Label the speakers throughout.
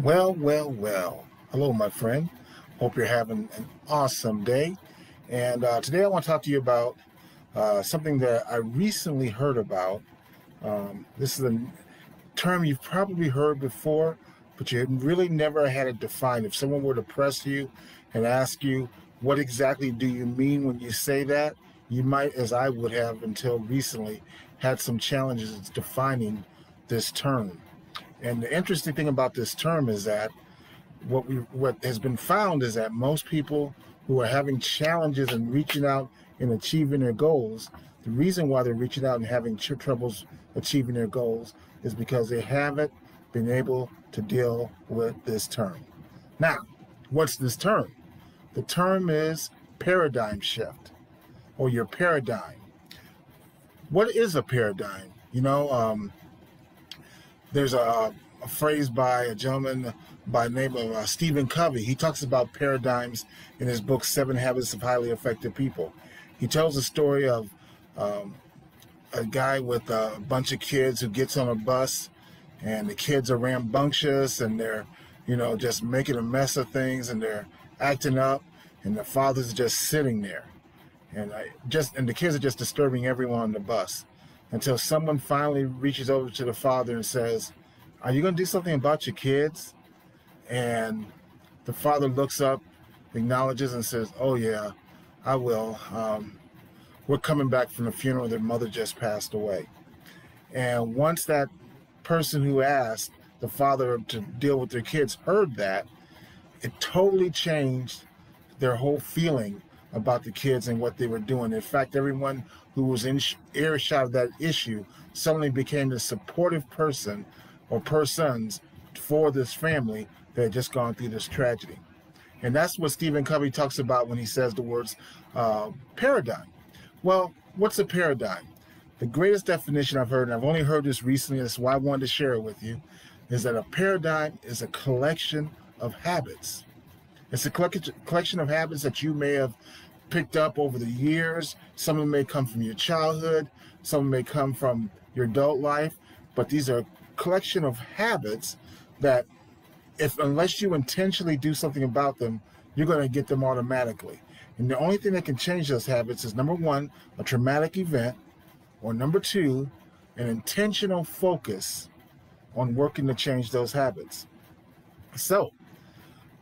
Speaker 1: Well, well, well. Hello, my friend. Hope you're having an awesome day. And uh, today I want to talk to you about uh, something that I recently heard about. Um, this is a term you've probably heard before, but you really never had it defined. If someone were to press you and ask you, what exactly do you mean when you say that? You might, as I would have until recently, had some challenges defining this term. And the interesting thing about this term is that what we what has been found is that most people who are having challenges in reaching out and achieving their goals, the reason why they're reaching out and having troubles achieving their goals is because they haven't been able to deal with this term. Now, what's this term? The term is paradigm shift or your paradigm. What is a paradigm? You know, um, there's a, a, phrase by a gentleman by the name of uh, Stephen Covey. He talks about paradigms in his book, Seven Habits of Highly Effective People. He tells a story of um, a guy with a bunch of kids who gets on a bus and the kids are rambunctious and they're, you know, just making a mess of things and they're acting up and the father's just sitting there. And I just and the kids are just disturbing everyone on the bus until someone finally reaches over to the father and says, Are you going to do something about your kids? And the father looks up, acknowledges, and says, Oh, yeah, I will. Um, we're coming back from the funeral. Their mother just passed away. And once that person who asked the father to deal with their kids heard that, it totally changed their whole feeling about the kids and what they were doing. In fact, everyone who was in earshot of that issue suddenly became the supportive person or persons for this family that had just gone through this tragedy. And that's what Stephen Covey talks about when he says the words uh, paradigm. Well, what's a paradigm? The greatest definition I've heard, and I've only heard this recently, that's why I wanted to share it with you, is that a paradigm is a collection of habits. It's a collection of habits that you may have picked up over the years. Some of them may come from your childhood, some may come from your adult life, but these are a collection of habits that if unless you intentionally do something about them, you're going to get them automatically. And the only thing that can change those habits is number one, a traumatic event, or number two, an intentional focus on working to change those habits. So,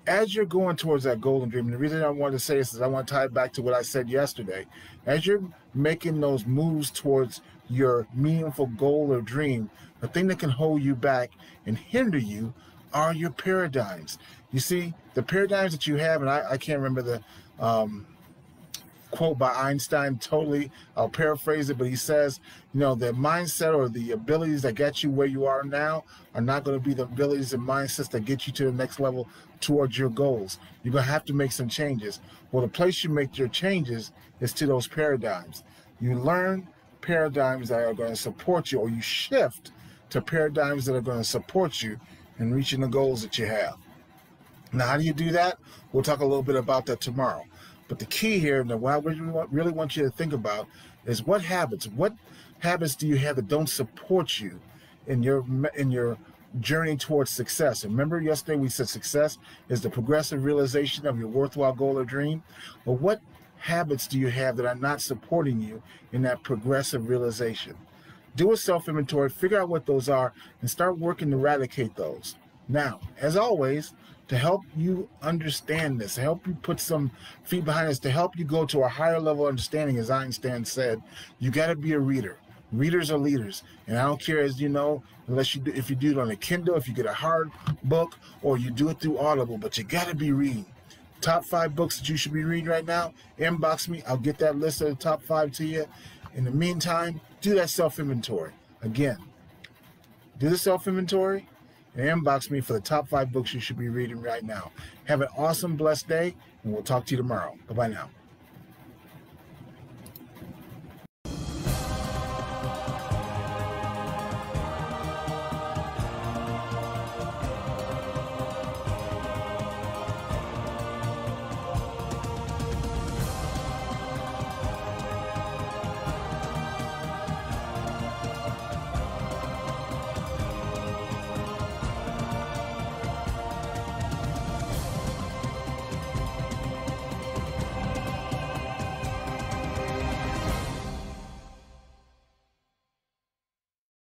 Speaker 1: as you're going towards that golden dream, and the reason I want to say this is I want to tie it back to what I said yesterday. As you're making those moves towards your meaningful goal or dream, the thing that can hold you back and hinder you are your paradigms. You see, the paradigms that you have, and I, I can't remember the um, quote by Einstein totally. I'll paraphrase it, but he says, you know, the mindset or the abilities that get you where you are now are not going to be the abilities and mindsets that get you to the next level towards your goals. You're going to have to make some changes. Well, the place you make your changes is to those paradigms. You learn paradigms that are going to support you, or you shift to paradigms that are going to support you in reaching the goals that you have. Now, how do you do that? We'll talk a little bit about that tomorrow. But the key here, and the what I really want you to think about, is what habits, what habits do you have that don't support you in your in your journey towards success? Remember, yesterday we said success is the progressive realization of your worthwhile goal or dream. Well, what habits do you have that are not supporting you in that progressive realization? Do a self inventory, figure out what those are, and start working to eradicate those. Now, as always, to help you understand this, to help you put some feet behind this, to help you go to a higher level understanding, as Einstein said, you got to be a reader. Readers are leaders, and I don't care as you know, unless you do, if you do it on a Kindle, if you get a hard book, or you do it through Audible, but you got to be reading. Top five books that you should be reading right now. Inbox me. I'll get that list of the top five to you. In the meantime, do that self inventory. Again, do the self inventory and inbox me for the top five books you should be reading right now. Have an awesome, blessed day, and we'll talk to you tomorrow. Bye bye now.